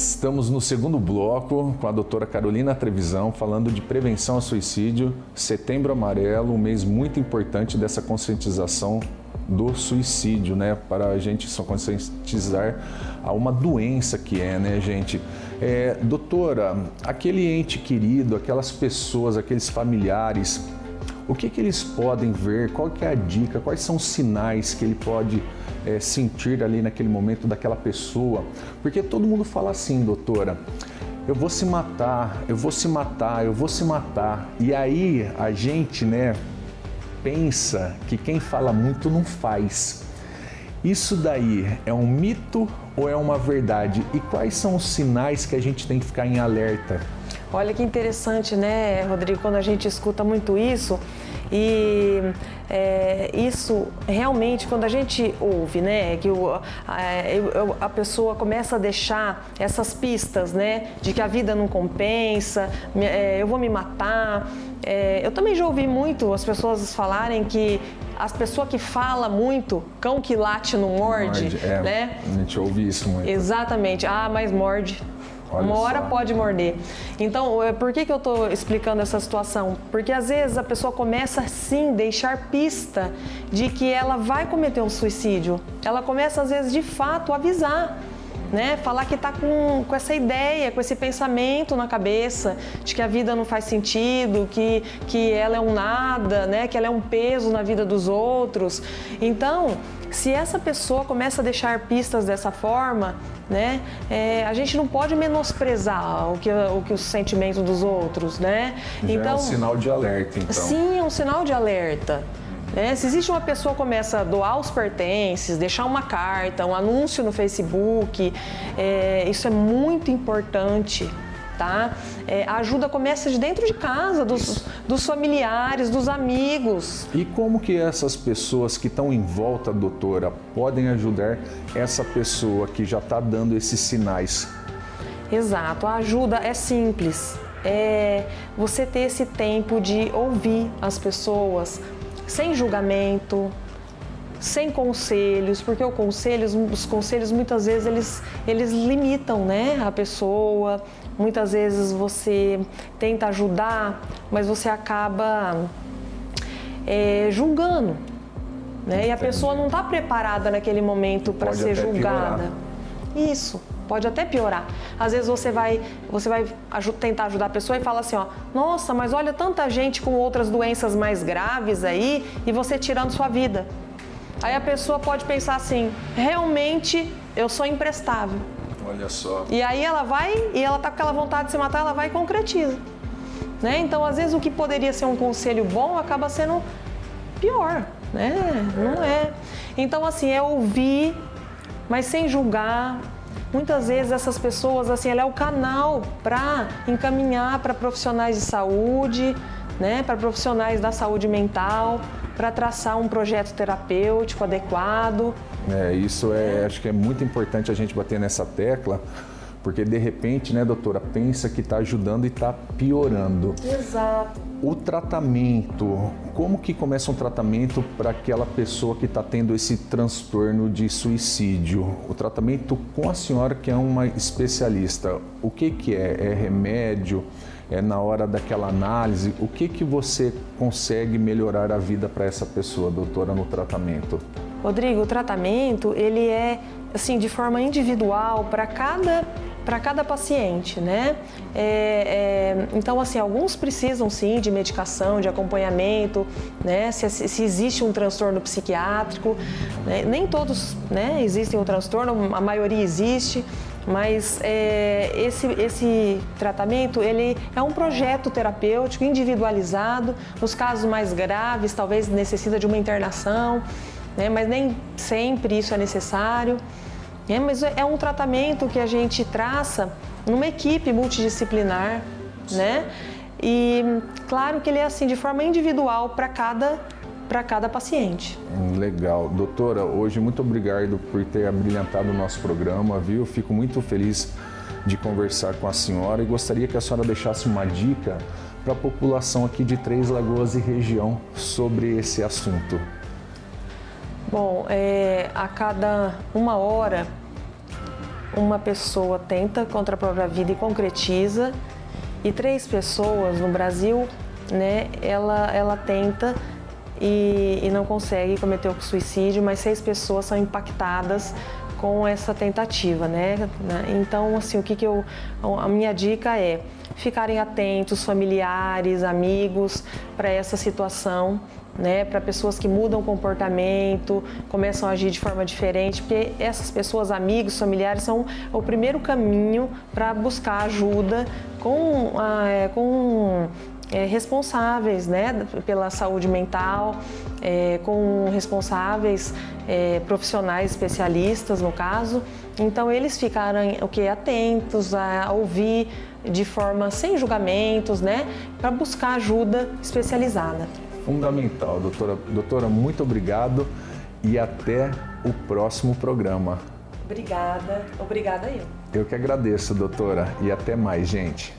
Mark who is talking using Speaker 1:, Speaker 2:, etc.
Speaker 1: Estamos no segundo bloco com a doutora Carolina Trevisão falando de prevenção ao suicídio. Setembro Amarelo, um mês muito importante dessa conscientização do suicídio, né? Para a gente só conscientizar a uma doença que é, né, gente? É, doutora, aquele ente querido, aquelas pessoas, aqueles familiares, o que, que eles podem ver? Qual que é a dica? Quais são os sinais que ele pode é, sentir ali naquele momento daquela pessoa? Porque todo mundo fala assim, doutora, eu vou se matar, eu vou se matar, eu vou se matar. E aí a gente, né, pensa que quem fala muito não faz. Isso daí é um mito ou é uma verdade? E quais são os sinais que a gente tem que ficar em alerta?
Speaker 2: Olha que interessante, né, Rodrigo, quando a gente escuta muito isso. E é, isso realmente, quando a gente ouve, né, que o, a, a, pessoa começa a deixar essas pistas, né, de que a vida não compensa, é, eu vou me matar. É, eu também já ouvi muito as pessoas falarem que as pessoas que fala muito, cão que late não morde, morde é, né?
Speaker 1: A gente ouve isso muito.
Speaker 2: Exatamente. Ah, mas morde. Olha uma hora só. pode morder. Então, é, por que, que eu estou explicando essa situação? Porque às vezes a pessoa começa sim deixar pista de que ela vai cometer um suicídio. Ela começa às vezes de fato avisar. Né? Falar que está com, com essa ideia, com esse pensamento na cabeça de que a vida não faz sentido, que, que ela é um nada, né? que ela é um peso na vida dos outros. Então, se essa pessoa começa a deixar pistas dessa forma, né? É, a gente não pode menosprezar o que, o que os sentimentos dos outros, né?
Speaker 1: Já então, é um então, sinal de alerta, então.
Speaker 2: Sim, é um sinal de alerta. Né? Se existe uma pessoa que começa a doar os pertences, deixar uma carta, um anúncio no Facebook, é, isso é muito importante tá? É, a ajuda começa de dentro de casa, dos, dos familiares, dos amigos.
Speaker 1: E como que essas pessoas que estão em volta, doutora, podem ajudar essa pessoa que já está dando esses sinais?
Speaker 2: Exato, a ajuda é simples. É você ter esse tempo de ouvir as pessoas sem julgamento, sem conselhos, porque o conselhos, os conselhos muitas vezes eles, eles limitam né, a pessoa, Muitas vezes você tenta ajudar, mas você acaba é, julgando. Né? E a pessoa não está preparada naquele momento para ser julgada. Piorar. Isso, pode até piorar. Às vezes você vai, você vai tentar ajudar a pessoa e fala assim, ó, nossa, mas olha tanta gente com outras doenças mais graves aí e você tirando sua vida. Aí a pessoa pode pensar assim, realmente eu sou imprestável.
Speaker 1: Olha só.
Speaker 2: E aí ela vai e ela tá com aquela vontade de se matar, ela vai e concretiza. Né? Então, às vezes, o que poderia ser um conselho bom acaba sendo pior, né? Não é. Então, assim, é ouvir, mas sem julgar. Muitas vezes essas pessoas, assim, ela é o canal para encaminhar para profissionais de saúde, né? Para profissionais da saúde mental, para traçar um projeto terapêutico adequado.
Speaker 1: É, isso é, acho que é muito importante a gente bater nessa tecla, porque de repente, né, doutora, pensa que está ajudando e está piorando.
Speaker 2: Exato.
Speaker 1: O tratamento, como que começa um tratamento para aquela pessoa que está tendo esse transtorno de suicídio? O tratamento com a senhora que é uma especialista, o que que é? É remédio? É na hora daquela análise? O que que você consegue melhorar a vida para essa pessoa, doutora, no tratamento?
Speaker 2: Rodrigo, o tratamento ele é assim de forma individual para cada para cada paciente, né? É, é, então, assim, alguns precisam sim de medicação, de acompanhamento, né? Se, se existe um transtorno psiquiátrico, né? nem todos, né? Existem o transtorno, a maioria existe, mas é, esse, esse tratamento ele é um projeto terapêutico individualizado. Nos casos mais graves, talvez necessita de uma internação né? mas nem sempre isso é necessário. Né? Mas é um tratamento que a gente traça numa equipe multidisciplinar, né? E claro que ele é assim de forma individual para cada para cada paciente.
Speaker 1: Legal. Doutora, hoje muito obrigado por ter abrilhantado o nosso programa, viu? Fico muito feliz de conversar com a senhora e gostaria que a senhora deixasse uma dica para a população aqui de Três Lagoas e região sobre esse assunto.
Speaker 2: Bom, é, a cada uma hora uma pessoa tenta contra a própria vida e concretiza, e três pessoas no Brasil, né, ela, ela tenta e, e não consegue cometer o suicídio, mas seis pessoas são impactadas com essa tentativa, né? Então, assim, o que, que eu. A minha dica é ficarem atentos, familiares, amigos, para essa situação. Né, para pessoas que mudam o comportamento, começam a agir de forma diferente, porque essas pessoas, amigos, familiares, são o primeiro caminho para buscar ajuda com, ah, com é, responsáveis né, pela saúde mental, é, com responsáveis é, profissionais especialistas no caso. Então eles ficaram o que atentos a ouvir de forma sem julgamentos, né, para buscar ajuda especializada.
Speaker 1: Fundamental, doutora. Doutora, muito obrigado e até o próximo programa.
Speaker 2: Obrigada, obrigada eu.
Speaker 1: Eu que agradeço, doutora, e até mais, gente.